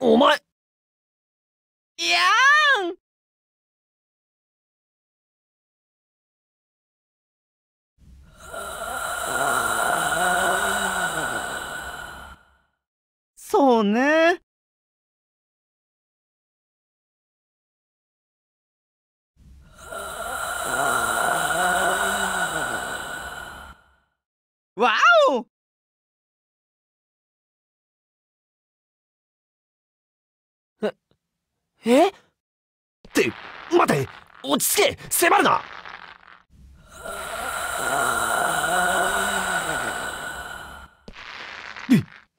お前いやーんそうね。わおえ？って待て落ち着け迫るな。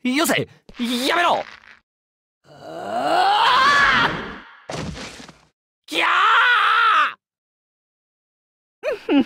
よせやめろ。きゃふ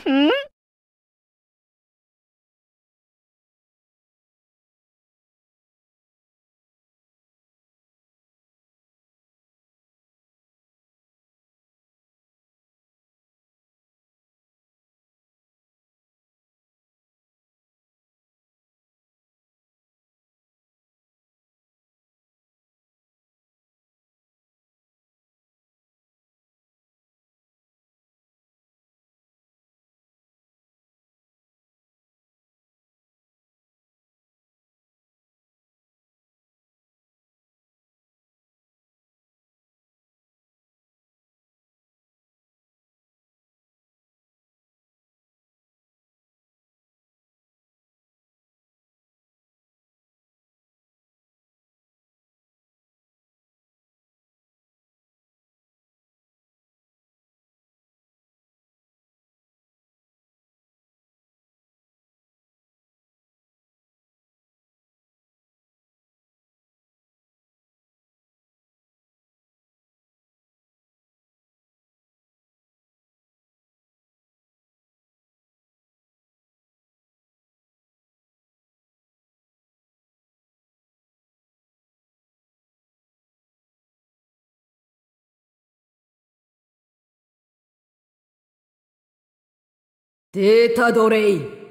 データドレイン